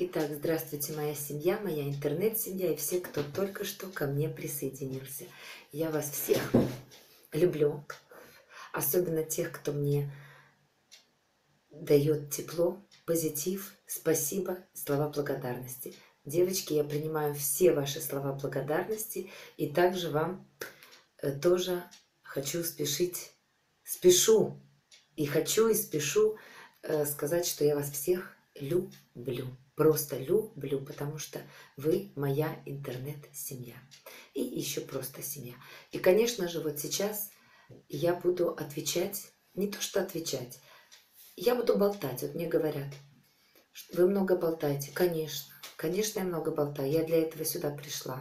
Итак, здравствуйте, моя семья, моя интернет-семья и все, кто только что ко мне присоединился. Я вас всех люблю, особенно тех, кто мне дает тепло, позитив, спасибо, слова благодарности. Девочки, я принимаю все ваши слова благодарности и также вам э, тоже хочу спешить, спешу и хочу и спешу э, сказать, что я вас всех люблю. Просто люблю, потому что вы моя интернет-семья. И еще просто семья. И, конечно же, вот сейчас я буду отвечать, не то что отвечать, я буду болтать. Вот мне говорят, вы много болтаете. Конечно, конечно, я много болтаю. Я для этого сюда пришла,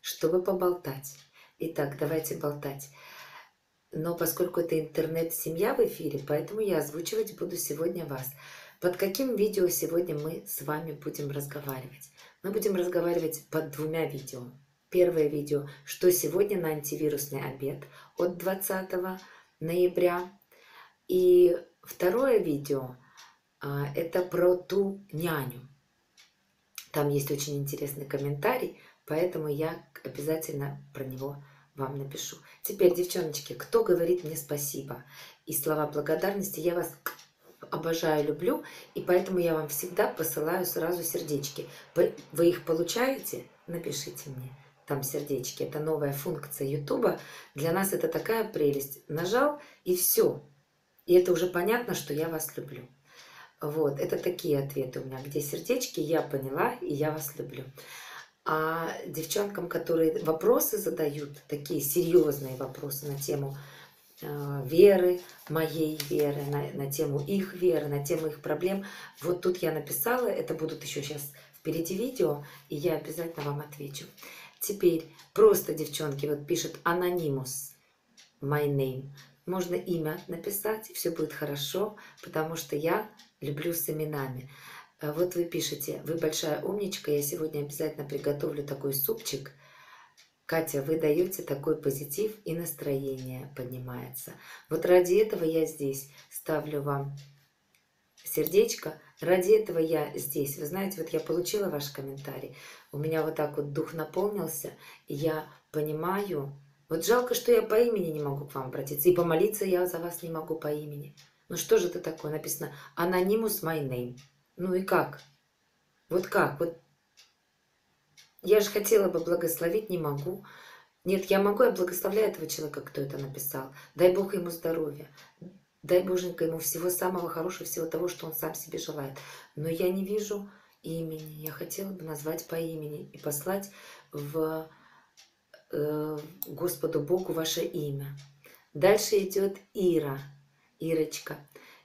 чтобы поболтать. Итак, давайте болтать. Но поскольку это интернет-семья в эфире, поэтому я озвучивать буду сегодня вас. Под каким видео сегодня мы с вами будем разговаривать? Мы будем разговаривать под двумя видео. Первое видео, что сегодня на антивирусный обед от 20 ноября. И второе видео, а, это про ту няню. Там есть очень интересный комментарий, поэтому я обязательно про него вам напишу. Теперь, девчоночки, кто говорит мне спасибо и слова благодарности, я вас обожаю, люблю, и поэтому я вам всегда посылаю сразу сердечки. Вы, вы их получаете? Напишите мне. Там сердечки. Это новая функция Ютуба. Для нас это такая прелесть. Нажал и все. И это уже понятно, что я вас люблю. Вот, это такие ответы у меня, где сердечки, я поняла, и я вас люблю. А девчонкам, которые вопросы задают, такие серьезные вопросы на тему веры, моей веры, на, на тему их веры, на тему их проблем. Вот тут я написала, это будут еще сейчас впереди видео, и я обязательно вам отвечу. Теперь просто, девчонки, вот пишет анонимус, my name. Можно имя написать, все будет хорошо, потому что я люблю с именами. Э, вот вы пишете, вы большая умничка, я сегодня обязательно приготовлю такой супчик – Катя, вы даете такой позитив и настроение поднимается. Вот ради этого я здесь ставлю вам сердечко. Ради этого я здесь. Вы знаете, вот я получила ваш комментарий. У меня вот так вот дух наполнился. И я понимаю. Вот жалко, что я по имени не могу к вам обратиться. И помолиться я за вас не могу по имени. Ну что же это такое? Написано «Anonymous my name». Ну и как? Вот как? Вот я же хотела бы благословить, не могу. Нет, я могу, я благословляю этого человека, кто это написал. Дай Бог ему здоровья. Дай Боженька ему всего самого хорошего, всего того, что он сам себе желает. Но я не вижу имени. Я хотела бы назвать по имени и послать в э, Господу Богу ваше имя. Дальше идет Ира, Ирочка.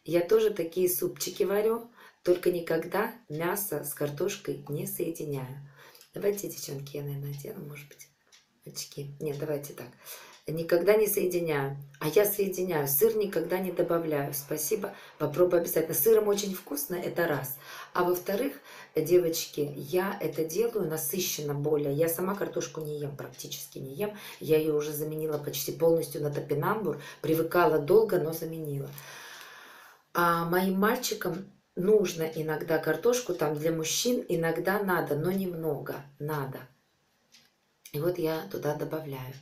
Я тоже такие супчики варю, только никогда мясо с картошкой не соединяю. Давайте, девчонки, я, наверное, одену, может быть, очки. Нет, давайте так. Никогда не соединяю. А я соединяю. Сыр никогда не добавляю. Спасибо. Попробуй обязательно. Сыром очень вкусно, это раз. А во-вторых, девочки, я это делаю насыщенно более. Я сама картошку не ем, практически не ем. Я ее уже заменила почти полностью на топинамбур. Привыкала долго, но заменила. А моим мальчикам нужно иногда картошку, там для мужчин иногда надо, но немного надо. И вот я туда добавляю.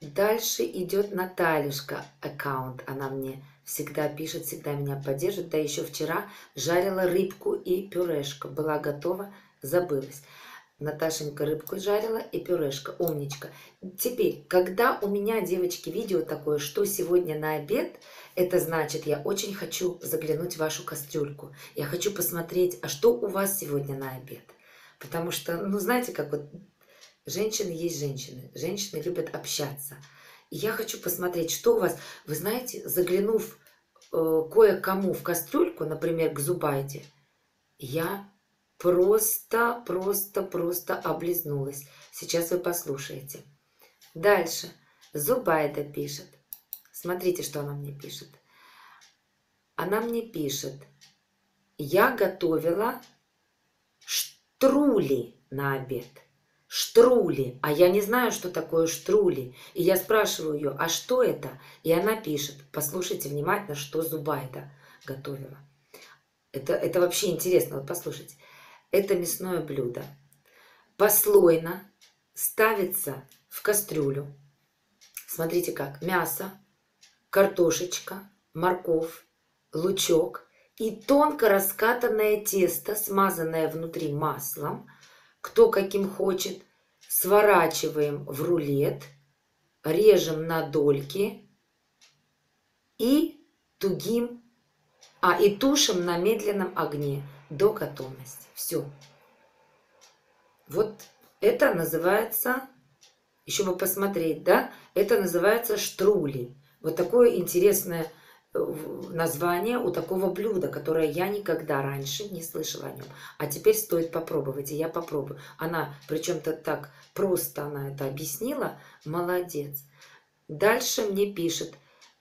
Дальше идет Натальюшка аккаунт. Она мне всегда пишет, всегда меня поддержит. Да еще вчера жарила рыбку и пюрешка. Была готова, забылась. Наташенька рыбку жарила и пюрешка. Умничка. Теперь, когда у меня, девочки, видео такое, что сегодня на обед, это значит, я очень хочу заглянуть в вашу кастрюльку. Я хочу посмотреть, а что у вас сегодня на обед. Потому что, ну, знаете, как вот женщины есть женщины. Женщины любят общаться. И я хочу посмотреть, что у вас... Вы знаете, заглянув э, кое-кому в кастрюльку, например, к Зубайде, я просто, просто, просто облизнулась. Сейчас вы послушаете. Дальше. Зубайда пишет. Смотрите, что она мне пишет. Она мне пишет. Я готовила штрули на обед. Штрули. А я не знаю, что такое штрули. И я спрашиваю ее, а что это? И она пишет. Послушайте внимательно, что Зубайда готовила. Это, это вообще интересно. Вот послушайте. Это мясное блюдо. Послойно ставится в кастрюлю. Смотрите как. Мясо, картошечка, морковь, лучок и тонко раскатанное тесто, смазанное внутри маслом. Кто каким хочет. Сворачиваем в рулет, режем на дольки и тугим, а и тушим на медленном огне до готовности. Все. Вот это называется, еще бы посмотреть, да, это называется штрули. Вот такое интересное э, название у такого блюда, которое я никогда раньше не слышала о нем. А теперь стоит попробовать, и я попробую. Она, причем-то так просто она это объяснила, молодец. Дальше мне пишет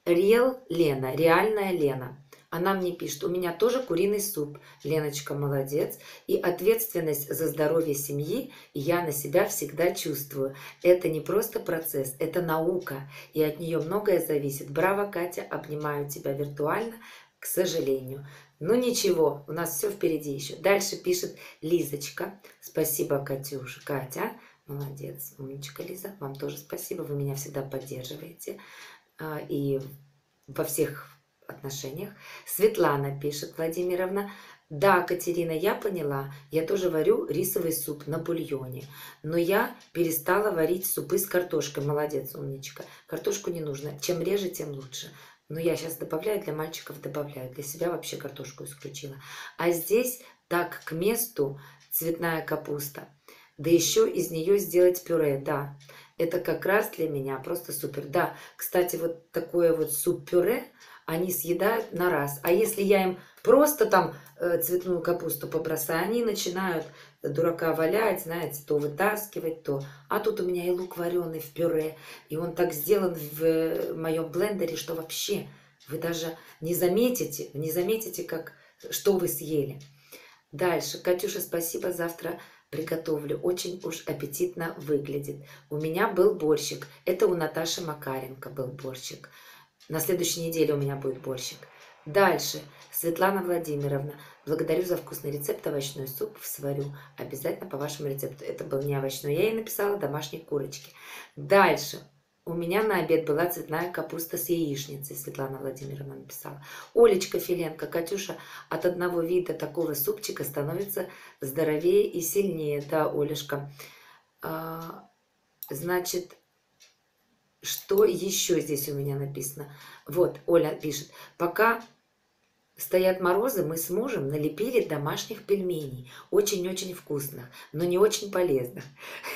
Реал Лена, реальная Лена. Она мне пишет, у меня тоже куриный суп. Леночка молодец. И ответственность за здоровье семьи я на себя всегда чувствую. Это не просто процесс, это наука. И от нее многое зависит. Браво, Катя, обнимаю тебя виртуально, к сожалению. Ну ничего, у нас все впереди еще. Дальше пишет Лизочка. Спасибо, Катюша. Катя, молодец, умничка Лиза. Вам тоже спасибо, вы меня всегда поддерживаете. А, и во всех отношениях. Светлана пишет, Владимировна, да, Катерина, я поняла, я тоже варю рисовый суп на бульоне, но я перестала варить супы с картошкой. Молодец, умничка. Картошку не нужно. Чем реже, тем лучше. Но я сейчас добавляю, для мальчиков добавляю. Для себя вообще картошку исключила. А здесь так к месту цветная капуста. Да еще из нее сделать пюре, да. Это как раз для меня просто супер. Да, кстати, вот такое вот суп-пюре – они съедают на раз. А если я им просто там э, цветную капусту побросаю, они начинают дурака валять, знаете, то вытаскивать, то... А тут у меня и лук вареный в пюре, и он так сделан в э, моем блендере, что вообще вы даже не заметите, не заметите, как, что вы съели. Дальше. Катюша, спасибо, завтра приготовлю. Очень уж аппетитно выглядит. У меня был борщик. Это у Наташи Макаренко был борщик. На следующей неделе у меня будет борщик. Дальше. Светлана Владимировна. Благодарю за вкусный рецепт. Овощной суп сварю. Обязательно по вашему рецепту. Это был не овощной. Я ей написала домашней курочки. Дальше. У меня на обед была цветная капуста с яичницей, Светлана Владимировна написала. Олечка Филенко, Катюша, от одного вида такого супчика становится здоровее и сильнее. Да, Олешка. А, значит, что еще здесь у меня написано? Вот, Оля пишет. Пока стоят морозы, мы с мужем налепили домашних пельменей. Очень-очень вкусных, но не очень полезных.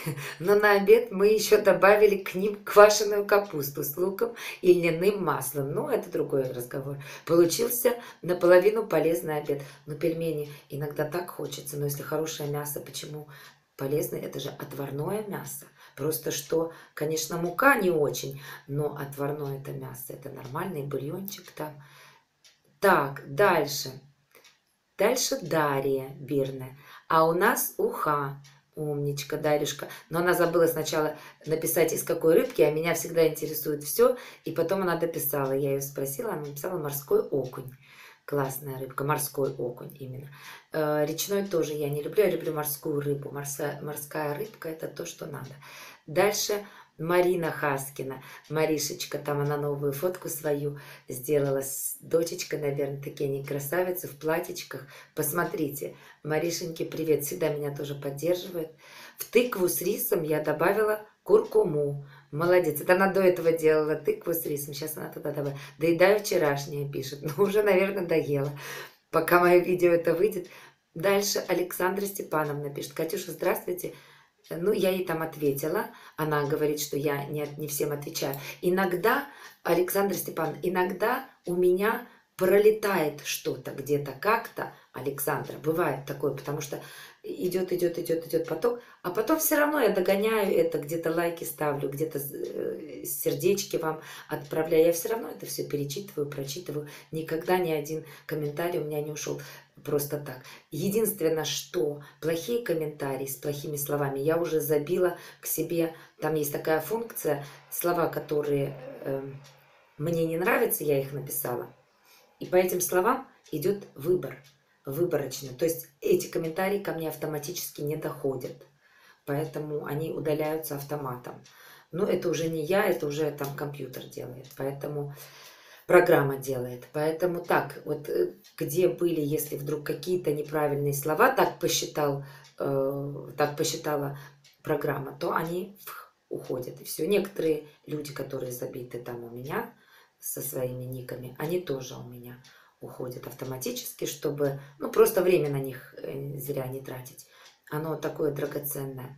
Но на обед мы еще добавили к ним квашеную капусту с луком и льняным маслом. Ну, это другой разговор. Получился наполовину полезный обед. Но пельмени иногда так хочется. Но если хорошее мясо, почему полезно? Это же отварное мясо. Просто что, конечно, мука не очень, но отварное это мясо, это нормальный бульончик там. Так, дальше. Дальше Дарья Бирная. А у нас уха. Умничка, Дарюшка. Но она забыла сначала написать, из какой рыбки, а меня всегда интересует все. И потом она дописала. Я ее спросила, она написала морской окунь. Классная рыбка, морской окунь именно. Э, речной тоже я не люблю, я люблю морскую рыбу. Морская, морская рыбка это то, что надо. Дальше Марина Хаскина. Маришечка, там она новую фотку свою сделала с дочечкой, наверное, такие они красавицы в платьичках. Посмотрите, Маришеньке привет, всегда меня тоже поддерживает. В тыкву с рисом я добавила куркуму. Молодец. Это она до этого делала тыкву с рисом. Сейчас она туда добавила. Доедаю вчерашнее, пишет. Но уже, наверное, доела. Пока мое видео это выйдет. Дальше Александра Степановна пишет. Катюша, здравствуйте. Ну, я ей там ответила. Она говорит, что я не, не всем отвечаю. Иногда, Александр Степан, иногда у меня пролетает что-то где-то как-то, Александра, бывает такое, потому что идет, идет, идет, идет поток, а потом все равно я догоняю это, где-то лайки ставлю, где-то э, сердечки вам отправляю, я все равно это все перечитываю, прочитываю, никогда ни один комментарий у меня не ушел просто так. Единственное, что плохие комментарии с плохими словами я уже забила к себе. Там есть такая функция, слова, которые э, мне не нравятся, я их написала. И по этим словам идет выбор. Выборочно. То есть эти комментарии ко мне автоматически не доходят. Поэтому они удаляются автоматом. Но это уже не я, это уже там компьютер делает. Поэтому программа делает. Поэтому так, вот э, где были, если вдруг какие-то неправильные слова, так посчитал, э, так посчитала программа, то они уходят. И все. Некоторые люди, которые забиты там у меня со своими никами, они тоже у меня уходят автоматически, чтобы, ну, просто время на них э, зря не тратить. Оно такое драгоценное.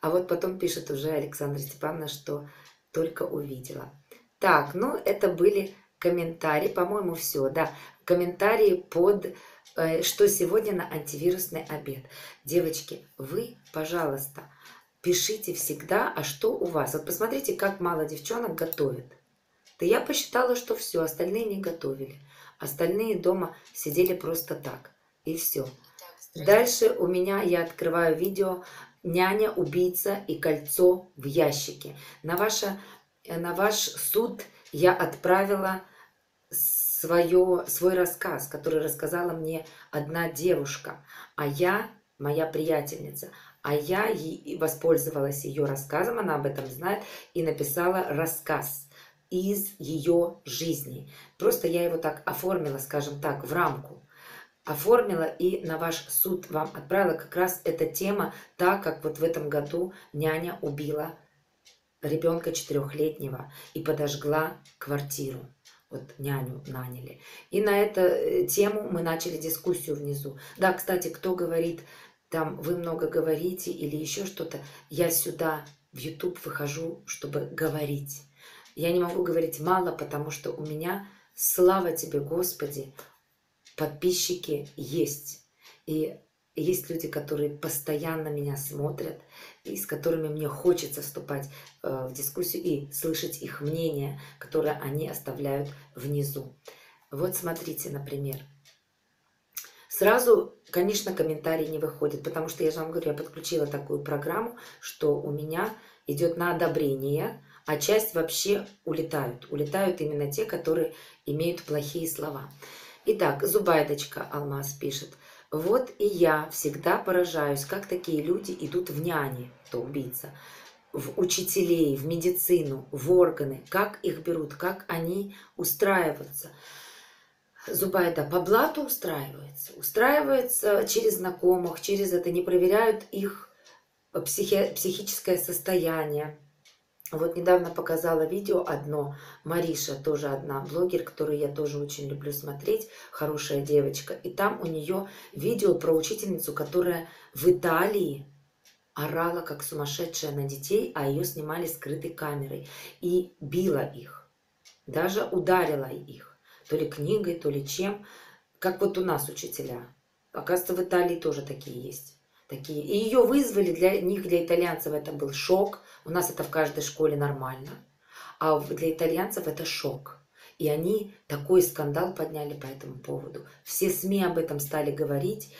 А вот потом пишет уже Александра Степановна, что только увидела. Так, ну, это были комментарии, по-моему, все, да, комментарии под э, что сегодня на антивирусный обед. Девочки, вы, пожалуйста, пишите всегда, а что у вас. Вот посмотрите, как мало девчонок готовят. Да я посчитала, что все, остальные не готовили. Остальные дома сидели просто так. И все. Дальше у меня я открываю видео «Няня, убийца и кольцо в ящике». На, ваше, на ваш суд я отправила свое, свой рассказ, который рассказала мне одна девушка, а я, моя приятельница, а я воспользовалась ее рассказом, она об этом знает, и написала рассказ из ее жизни. Просто я его так оформила, скажем так, в рамку. Оформила и на ваш суд вам отправила как раз эта тема, так как вот в этом году няня убила ребенка четырехлетнего и подожгла квартиру. Вот няню наняли. И на эту э, тему мы начали дискуссию внизу. Да, кстати, кто говорит, там вы много говорите или еще что-то, я сюда в YouTube выхожу, чтобы говорить. Я не могу говорить мало, потому что у меня, слава тебе, Господи, подписчики есть. И есть люди, которые постоянно меня смотрят, и с которыми мне хочется вступать э, в дискуссию и слышать их мнение, которое они оставляют внизу. Вот смотрите, например. Сразу, конечно, комментарии не выходят, потому что я же вам говорю, я подключила такую программу, что у меня идет на одобрение, а часть вообще улетают. Улетают именно те, которые имеют плохие слова. Итак, Зубайдочка Алмаз пишет. Вот и я всегда поражаюсь, как такие люди идут в няни, то убийца, в учителей, в медицину, в органы, как их берут, как они устраиваются. Зубайда по блату устраивается. Устраивается через знакомых, через это не проверяют их психи психическое состояние, вот недавно показала видео одно, Мариша, тоже одна блогер, которую я тоже очень люблю смотреть, хорошая девочка. И там у нее видео про учительницу, которая в Италии орала как сумасшедшая на детей, а ее снимали скрытой камерой. И била их, даже ударила их, то ли книгой, то ли чем, как вот у нас учителя. Оказывается, в Италии тоже такие есть такие. И ее вызвали, для них, для итальянцев это был шок. У нас это в каждой школе нормально. А для итальянцев это шок. И они такой скандал подняли по этому поводу. Все СМИ об этом стали говорить.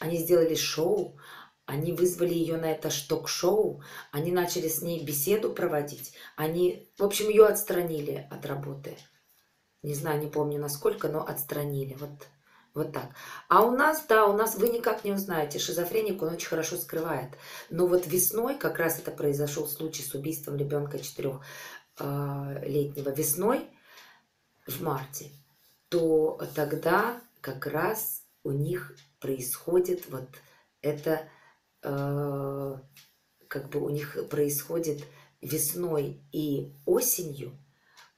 Они сделали шоу, они вызвали ее на это шток-шоу, они начали с ней беседу проводить. Они, в общем, ее отстранили от работы. Не знаю, не помню насколько, но отстранили. Вот вот так. А у нас, да, у нас вы никак не узнаете. Шизофреник он очень хорошо скрывает. Но вот весной, как раз это произошел случай с убийством ребенка четырехлетнего весной, в марте, то тогда как раз у них происходит вот это, э, как бы у них происходит весной и осенью,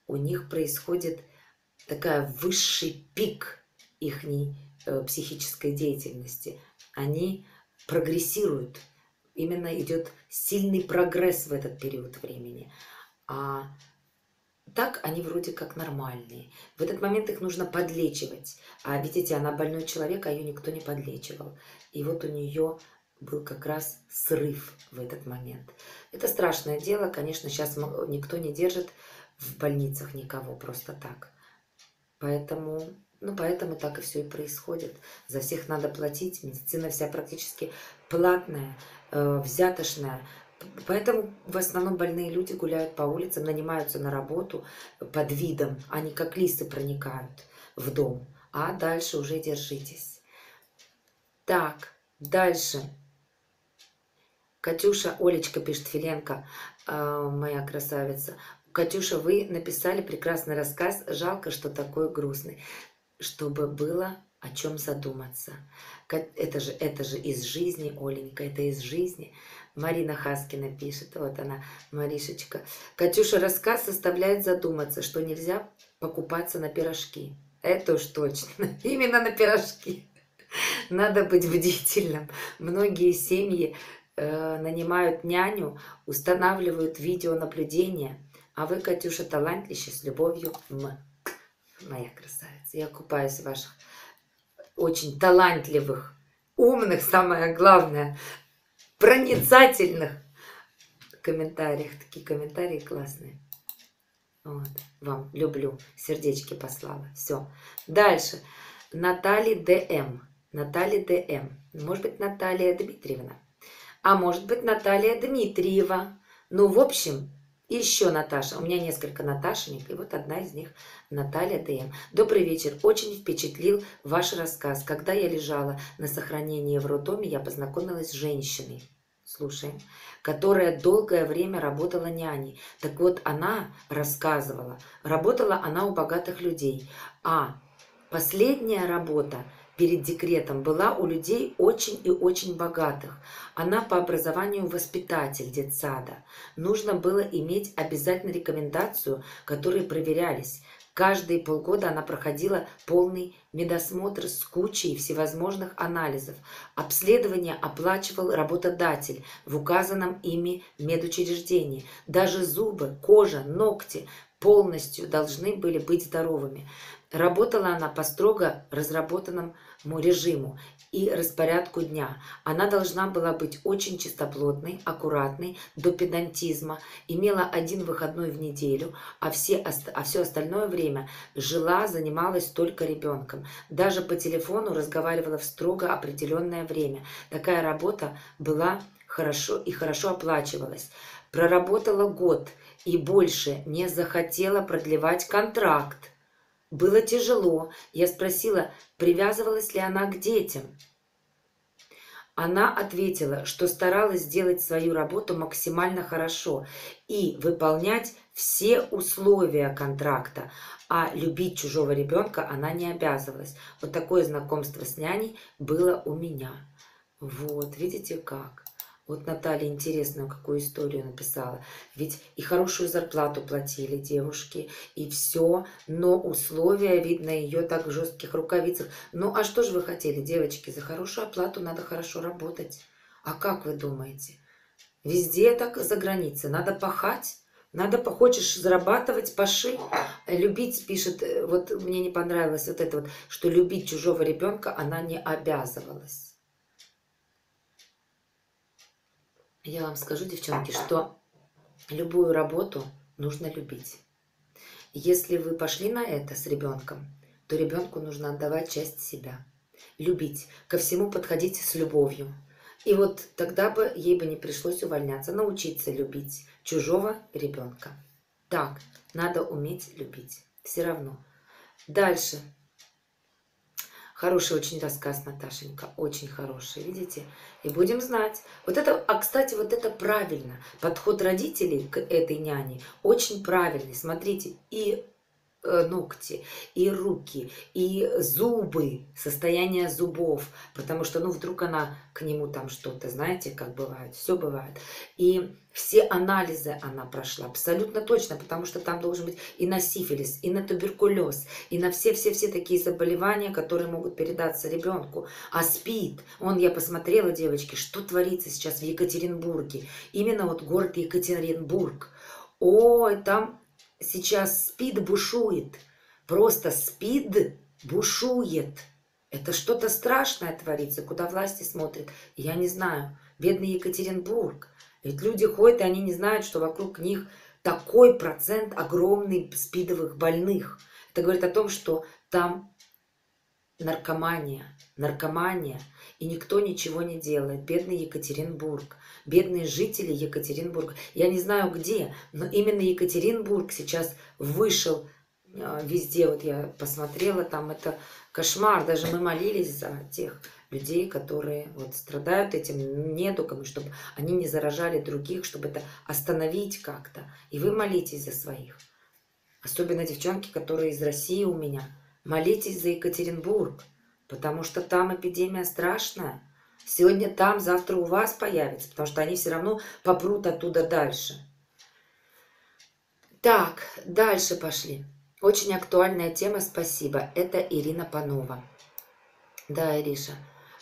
у них происходит такая высший пик их э, психической деятельности, они прогрессируют. Именно идет сильный прогресс в этот период времени. А так они вроде как нормальные. В этот момент их нужно подлечивать. А видите, она больной человек, а ее никто не подлечивал. И вот у нее был как раз срыв в этот момент. Это страшное дело. Конечно, сейчас никто не держит в больницах никого просто так. Поэтому ну, поэтому так и все и происходит. За всех надо платить. Медицина вся практически платная, э, взятошная. Поэтому в основном больные люди гуляют по улицам, нанимаются на работу под видом. Они как лисы проникают в дом. а дальше уже держитесь. Так, дальше. Катюша, Олечка пишет, Филенко, э, моя красавица. Катюша, вы написали прекрасный рассказ. Жалко, что такой грустный. Чтобы было о чем задуматься. Это же, это же из жизни, Оленька, это из жизни. Марина Хаскина пишет, вот она, Маришечка. Катюша, рассказ составляет задуматься, что нельзя покупаться на пирожки. Это уж точно, именно на пирожки. Надо быть бдительным. Многие семьи э, нанимают няню, устанавливают видеонаблюдение, а вы, Катюша, талантлище с любовью. М. Моя красавица. Я купаюсь в ваших очень талантливых, умных, самое главное, проницательных комментариях. Такие комментарии классные. Вот. Вам люблю. Сердечки послала. Все. Дальше. Наталья ДМ. Наталья ДМ. Может быть, Наталья Дмитриевна. А может быть, Наталья Дмитриева. Ну, в общем, еще Наташа. У меня несколько Наташенек, и вот одна из них Наталья ДМ. Добрый вечер. Очень впечатлил ваш рассказ. Когда я лежала на сохранении в роддоме, я познакомилась с женщиной. Слушаем. Которая долгое время работала няней. Так вот, она рассказывала. Работала она у богатых людей. А последняя работа перед декретом была у людей очень и очень богатых. Она по образованию воспитатель детсада. Нужно было иметь обязательно рекомендацию, которые проверялись. Каждые полгода она проходила полный медосмотр с кучей всевозможных анализов. Обследование оплачивал работодатель в указанном ими медучреждении. Даже зубы, кожа, ногти полностью должны были быть здоровыми. Работала она по строго разработанному режиму и распорядку дня. Она должна была быть очень чистоплотной, аккуратной, до педантизма, имела один выходной в неделю, а, все, а все остальное время жила, занималась только ребенком. Даже по телефону разговаривала в строго определенное время. Такая работа была хорошо и хорошо оплачивалась. Проработала год и больше не захотела продлевать контракт было тяжело. Я спросила, привязывалась ли она к детям. Она ответила, что старалась сделать свою работу максимально хорошо и выполнять все условия контракта, а любить чужого ребенка она не обязывалась. Вот такое знакомство с няней было у меня. Вот, видите как. Вот Наталья интересную какую историю написала. Ведь и хорошую зарплату платили девушки, и все, но условия, видно, ее так в жестких рукавицах. Ну, а что же вы хотели, девочки? За хорошую оплату надо хорошо работать. А как вы думаете? Везде так за границей. Надо пахать. Надо, хочешь зарабатывать, паши. Любить, пишет, э, вот мне не понравилось вот это вот, что любить чужого ребенка она не обязывалась. Я вам скажу, девчонки, что любую работу нужно любить. Если вы пошли на это с ребенком, то ребенку нужно отдавать часть себя. Любить, ко всему подходить с любовью. И вот тогда бы ей бы не пришлось увольняться, научиться любить чужого ребенка. Так, надо уметь любить. Все равно. Дальше. Хороший очень рассказ, Наташенька, очень хороший, видите? И будем знать. Вот это, а кстати, вот это правильно. Подход родителей к этой няне очень правильный. Смотрите, и ногти, и руки, и зубы, состояние зубов, потому что, ну, вдруг она к нему там что-то, знаете, как бывает, все бывает. И все анализы она прошла абсолютно точно, потому что там должен быть и на сифилис, и на туберкулез, и на все-все-все такие заболевания, которые могут передаться ребенку. А спит, он, я посмотрела, девочки, что творится сейчас в Екатеринбурге, именно вот город Екатеринбург. Ой, там сейчас спид бушует. Просто спид бушует. Это что-то страшное творится, куда власти смотрят. Я не знаю. Бедный Екатеринбург. Ведь люди ходят, и они не знают, что вокруг них такой процент огромный спидовых больных. Это говорит о том, что там наркомания, наркомания, и никто ничего не делает. Бедный Екатеринбург, бедные жители Екатеринбурга. Я не знаю где, но именно Екатеринбург сейчас вышел а, везде вот я посмотрела, там это кошмар. Даже мы молились за тех людей, которые вот страдают этим недугом, чтобы они не заражали других, чтобы это остановить как-то. И вы молитесь за своих. Особенно девчонки, которые из России у меня. Молитесь за Екатеринбург, потому что там эпидемия страшная. Сегодня там, завтра у вас появится, потому что они все равно попрут оттуда дальше. Так, дальше пошли. Очень актуальная тема, спасибо. Это Ирина Панова. Да, Ириша.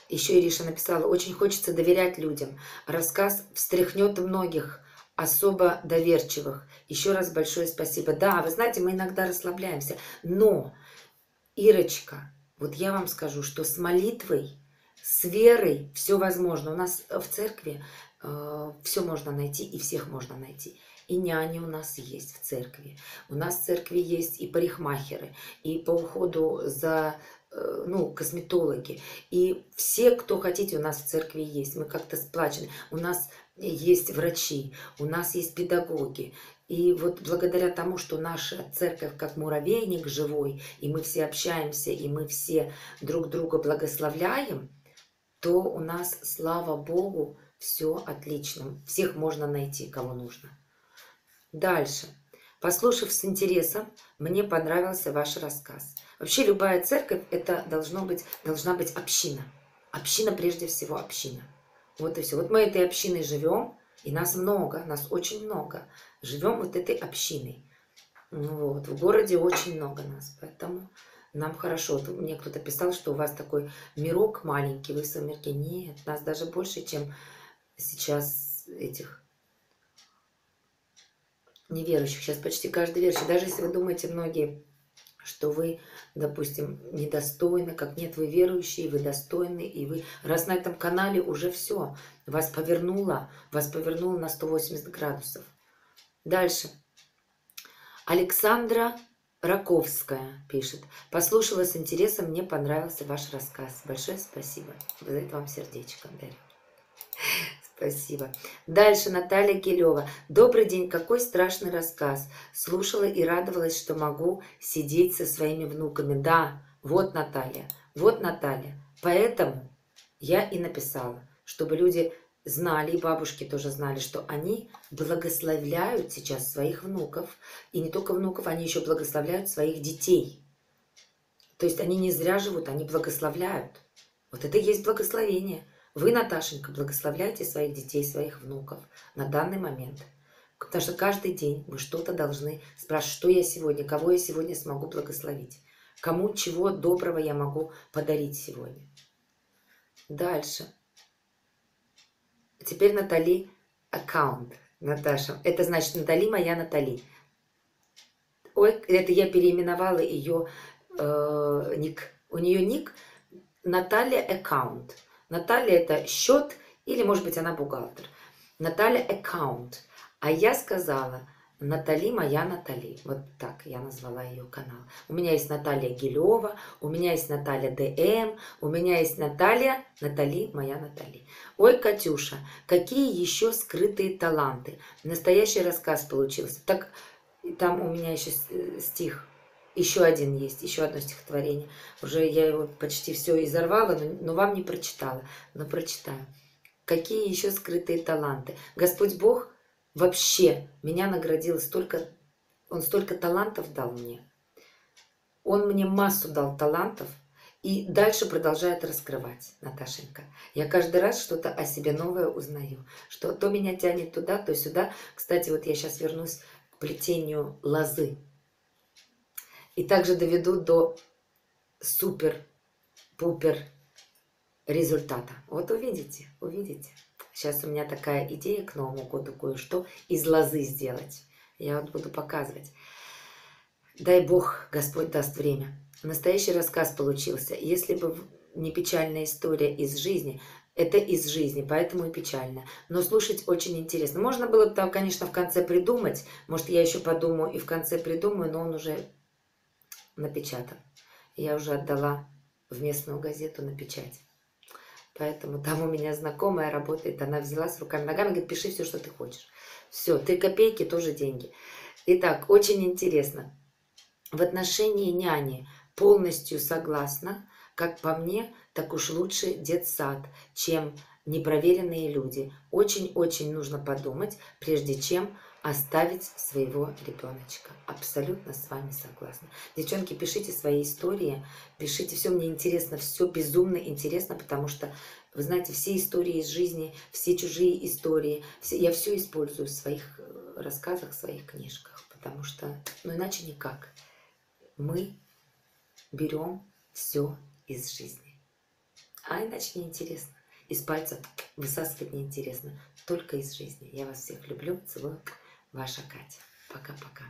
Еще Ириша написала, очень хочется доверять людям. Рассказ встряхнет многих, особо доверчивых. Еще раз большое спасибо. Да, вы знаете, мы иногда расслабляемся. Но, Ирочка, вот я вам скажу, что с молитвой, с верой все возможно. У нас в церкви э, все можно найти и всех можно найти. И няни у нас есть в церкви. У нас в церкви есть и парикмахеры, и по уходу за Э, ну, косметологи. И все, кто хотите, у нас в церкви есть. Мы как-то сплачены. У нас есть врачи, у нас есть педагоги. И вот благодаря тому, что наша церковь как муравейник живой, и мы все общаемся, и мы все друг друга благословляем, то у нас, слава Богу, все отлично. Всех можно найти, кого нужно. Дальше. Послушав с интересом, мне понравился ваш рассказ. Вообще любая церковь это должно быть, должна быть община. Община прежде всего община. Вот и все. Вот мы этой общиной живем, и нас много, нас очень много. Живем вот этой общиной. Ну вот. В городе очень много нас, поэтому нам хорошо. Вот мне кто-то писал, что у вас такой мирок маленький, вы в своем. Нет, нас даже больше, чем сейчас этих неверующих. Сейчас почти каждый верующий. Даже если вы думаете, многие что вы, допустим, недостойны, как нет, вы верующие, вы достойны, и вы, раз на этом канале уже все, вас повернуло, вас повернуло на 180 градусов. Дальше. Александра Раковская пишет. Послушала с интересом, мне понравился ваш рассказ. Большое спасибо. За это вам сердечко дарю. Спасибо. Дальше Наталья Гелева. Добрый день, какой страшный рассказ. Слушала и радовалась, что могу сидеть со своими внуками. Да, вот Наталья, вот Наталья. Поэтому я и написала, чтобы люди знали, и бабушки тоже знали, что они благословляют сейчас своих внуков. И не только внуков, они еще благословляют своих детей. То есть они не зря живут, они благословляют. Вот это и есть благословение – вы, Наташенька, благословляйте своих детей, своих внуков на данный момент. Потому что каждый день мы что-то должны спрашивать, что я сегодня, кого я сегодня смогу благословить, кому чего доброго я могу подарить сегодня. Дальше. Теперь Натали аккаунт. Наташа. Это значит Натали моя Натали. Ой, это я переименовала ее э, ник. У нее ник Наталья аккаунт. Наталья это счет или, может быть, она бухгалтер. Наталья аккаунт. А я сказала, Натали моя Натали. Вот так я назвала ее канал. У меня есть Наталья Гилева, у меня есть Наталья ДМ, у меня есть Наталья, Натали моя Натали. Ой, Катюша, какие еще скрытые таланты. Настоящий рассказ получился. Так, там у меня еще э, стих еще один есть, еще одно стихотворение. Уже я его почти все изорвала, но, но вам не прочитала, но прочитаю. Какие еще скрытые таланты? Господь Бог вообще меня наградил столько, Он столько талантов дал мне. Он мне массу дал талантов, и дальше продолжает раскрывать, Наташенька. Я каждый раз что-то о себе новое узнаю. Что то меня тянет туда, то сюда. Кстати, вот я сейчас вернусь к плетению лозы и также доведу до супер-пупер результата. Вот увидите, увидите. Сейчас у меня такая идея к Новому году кое-что из лозы сделать. Я вот буду показывать. Дай Бог, Господь даст время. Настоящий рассказ получился. Если бы не печальная история из жизни, это из жизни, поэтому и печально. Но слушать очень интересно. Можно было бы там, конечно, в конце придумать. Может, я еще подумаю и в конце придумаю, но он уже напечатан. Я уже отдала в местную газету на печать. Поэтому там у меня знакомая работает, она взяла с руками, ногами, говорит, пиши все, что ты хочешь. Все, три копейки тоже деньги. Итак, очень интересно. в отношении няни полностью согласна. Как по мне, так уж лучше детсад, чем непроверенные люди. Очень-очень нужно подумать, прежде чем оставить своего ребеночка. Абсолютно с вами согласна. Девчонки, пишите свои истории, пишите, все мне интересно, все безумно интересно, потому что, вы знаете, все истории из жизни, все чужие истории, все, я все использую в своих э, рассказах, в своих книжках, потому что, ну иначе никак. Мы берем все из жизни. А иначе неинтересно. Из пальцев высасывать неинтересно. Только из жизни. Я вас всех люблю, целую. Ваша Катя. Пока-пока.